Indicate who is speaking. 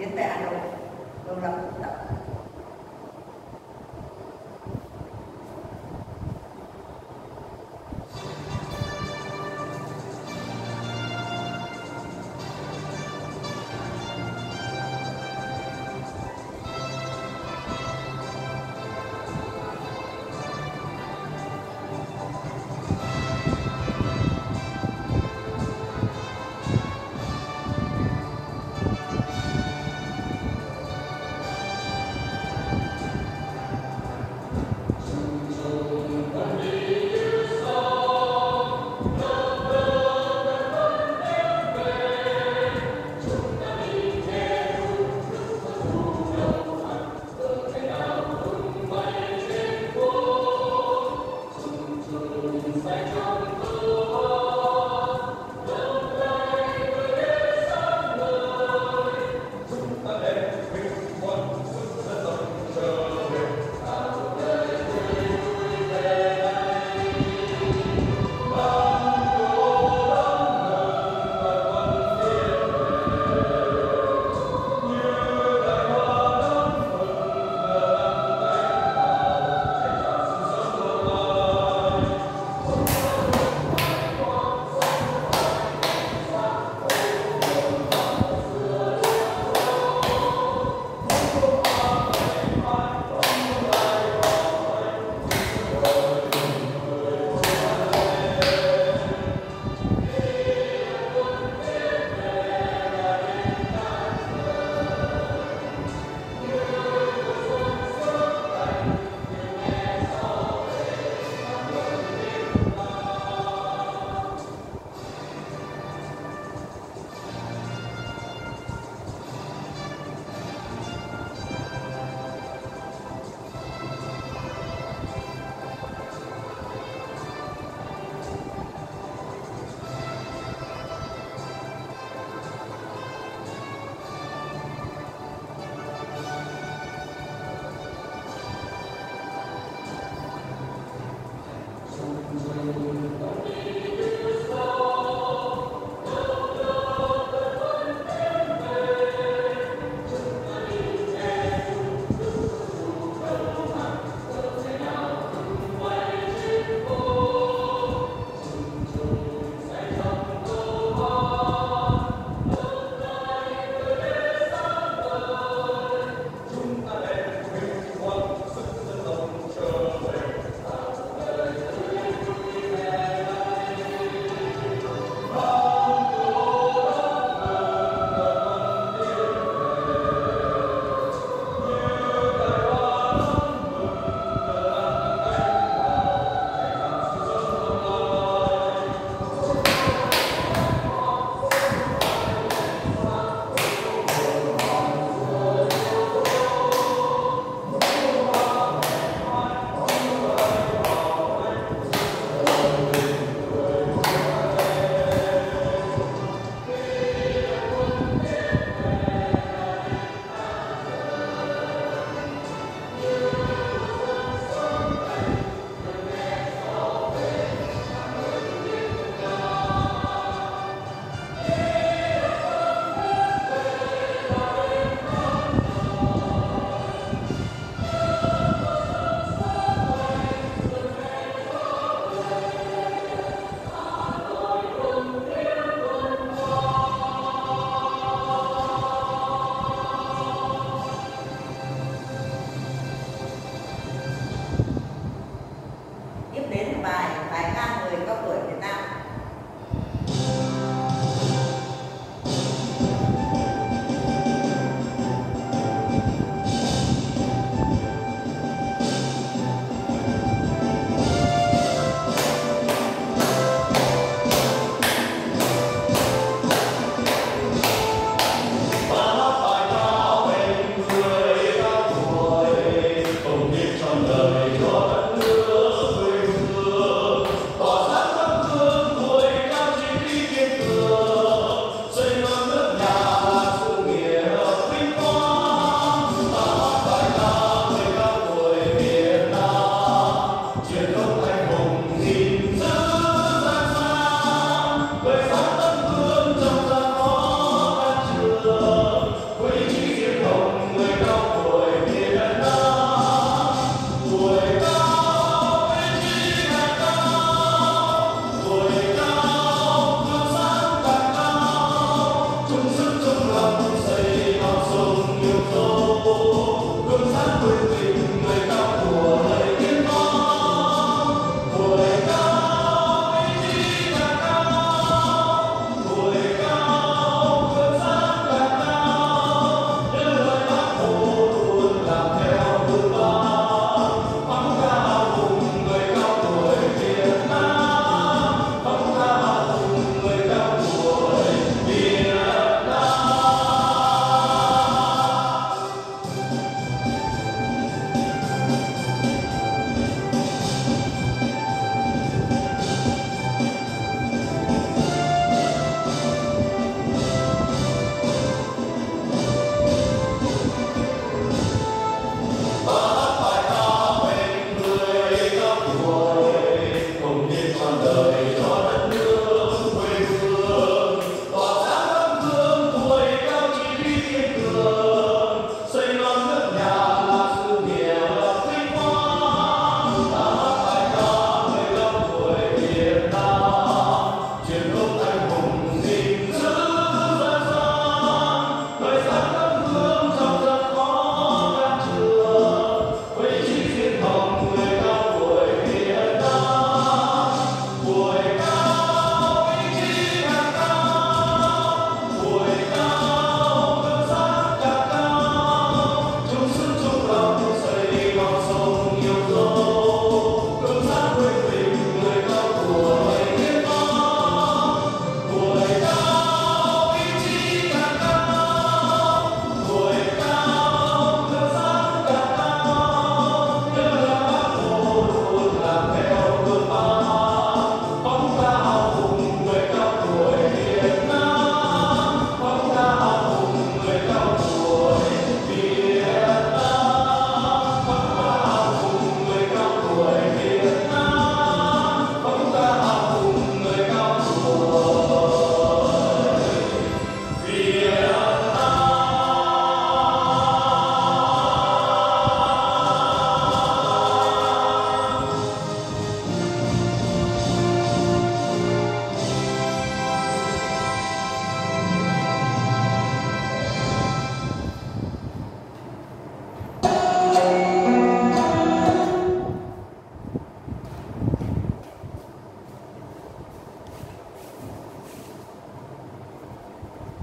Speaker 1: tiến tại hà nội độc lập tập
Speaker 2: Aleluia.
Speaker 1: tiếp đến bài bài ca người cao tuổi